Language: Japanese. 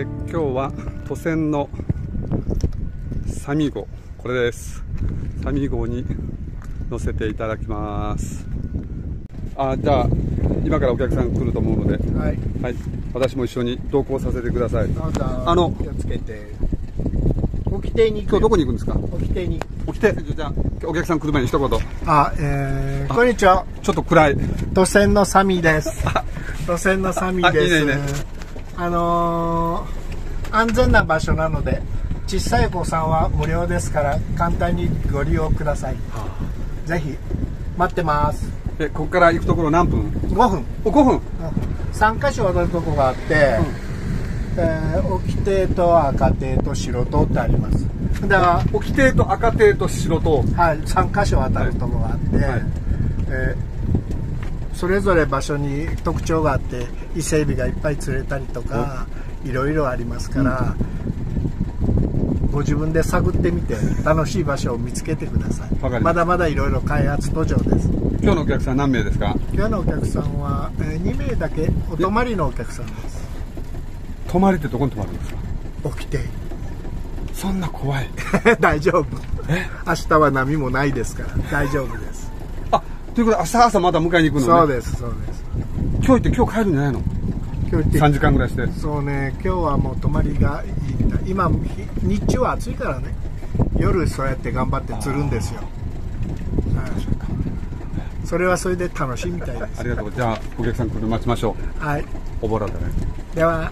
えー今日は都線のサミー号これです。サミー号に乗せていただきます。あじゃあ今からお客さん来ると思うので。はい、はい。私も一緒に同行させてください。あの気をつけて。沖亭に今日どこに行くんですか？沖亭に。起きてじゃあお客さん来る前に一言。あえー、こんにちは。ちょっと暗い。都線のサミです。都線のサミです。あいいねいいねあのー安全な場所なので小さいお子さんは無料ですから簡単にご利用ください。ぜひ待ってます。えここから行くところ何分？5分。お5分。3箇所渡るとこがあって、えー沖亭と赤亭と白亭ってあります。だから沖亭と赤亭と白亭はい、3箇所渡るとこがあって、はい。えーそれぞれ場所に特徴があって伊勢海老がいっぱい釣れたりとかいろいろありますから、ご自分で探ってみて楽しい場所を見つけてください。ままだまだいろいろ開発途上です。今日のお客さん何名ですか？今日のお客さんは、え2名だけお泊まりのお客さんです。泊まりってどこに泊まるんですか？起きてそんな怖い。大丈夫。え？明日は波もないですから大丈夫です。あということで明日朝また迎えに行くのね。そうですそうです。今日行って今日帰るんじゃないの？今日行って。3時間ぐらいして。そうね今日はもう泊まりがいいみたい今ひ日中は暑いからね。夜そうやって頑張って釣るんですよ。はい。それはそれで楽しいみたいです。ありがとう。じゃあお客さん来るの待ちましょはい。うおぼらだね。では